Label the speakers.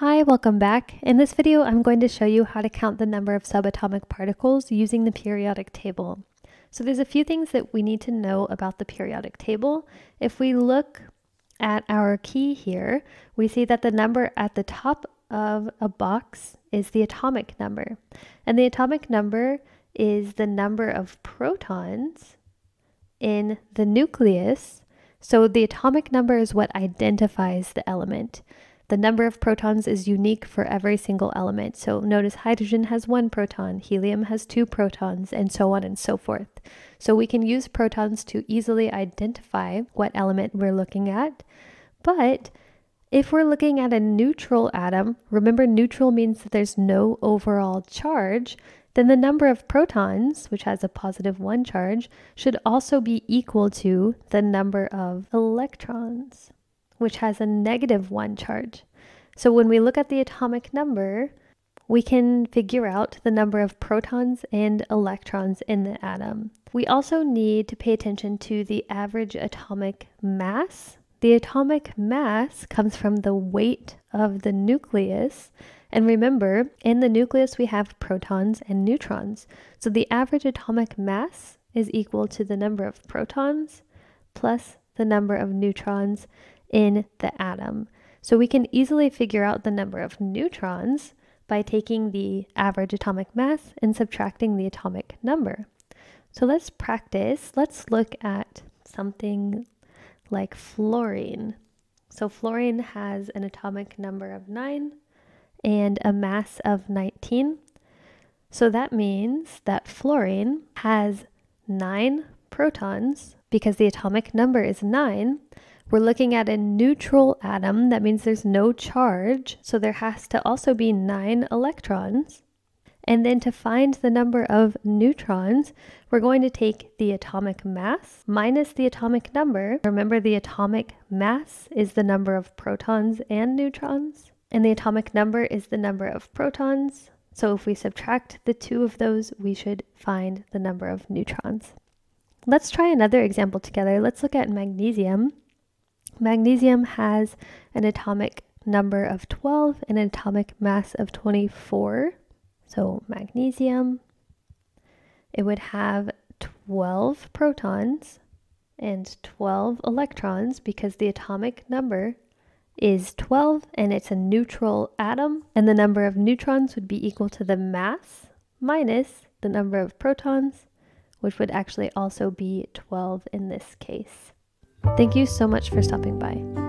Speaker 1: Hi, welcome back. In this video, I'm going to show you how to count the number of subatomic particles using the periodic table. So there's a few things that we need to know about the periodic table. If we look at our key here, we see that the number at the top of a box is the atomic number. And the atomic number is the number of protons in the nucleus. So the atomic number is what identifies the element. The number of protons is unique for every single element. So notice hydrogen has one proton, helium has two protons, and so on and so forth. So we can use protons to easily identify what element we're looking at. But if we're looking at a neutral atom, remember neutral means that there's no overall charge, then the number of protons, which has a positive one charge, should also be equal to the number of electrons which has a negative one charge. So when we look at the atomic number, we can figure out the number of protons and electrons in the atom. We also need to pay attention to the average atomic mass. The atomic mass comes from the weight of the nucleus. And remember, in the nucleus we have protons and neutrons. So the average atomic mass is equal to the number of protons plus the number of neutrons in the atom. So we can easily figure out the number of neutrons by taking the average atomic mass and subtracting the atomic number. So let's practice. Let's look at something like fluorine. So fluorine has an atomic number of 9 and a mass of 19. So that means that fluorine has 9 protons because the atomic number is 9 we're looking at a neutral atom. That means there's no charge. So there has to also be nine electrons. And then to find the number of neutrons, we're going to take the atomic mass minus the atomic number. Remember, the atomic mass is the number of protons and neutrons, and the atomic number is the number of protons. So if we subtract the two of those, we should find the number of neutrons. Let's try another example together. Let's look at magnesium. Magnesium has an atomic number of 12 and an atomic mass of 24. So magnesium, it would have 12 protons and 12 electrons because the atomic number is 12 and it's a neutral atom and the number of neutrons would be equal to the mass minus the number of protons which would actually also be 12 in this case. Thank you so much for stopping by.